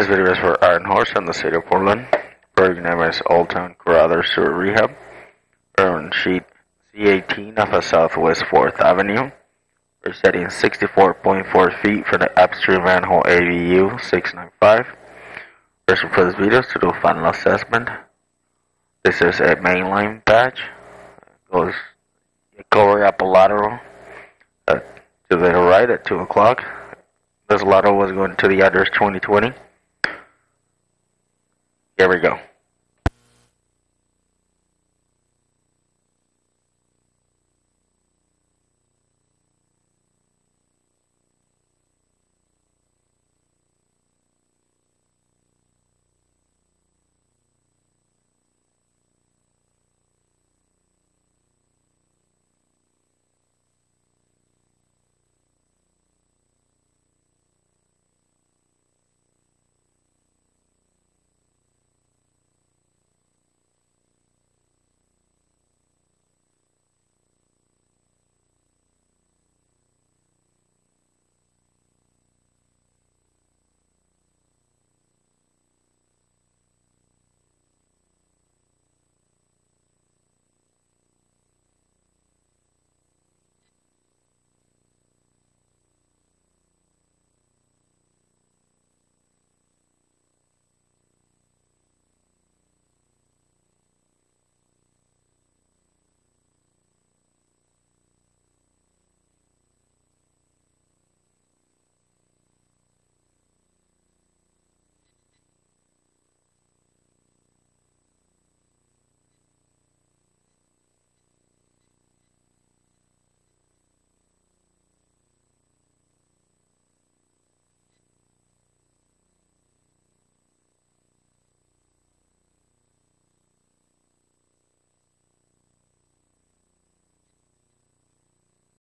This video is for Iron Horse in the city of Portland. Project name is Old Town Carruthers Sewer Rehab. We're sheet C18 off of Southwest 4th Avenue. We're setting 64.4 feet for the upstream manhole ABU 695. First for this video to do a final assessment. This is a mainline patch. It Goes Cover up a lateral uh, to the right at 2 o'clock. This lateral was going to the address 2020. Here we go.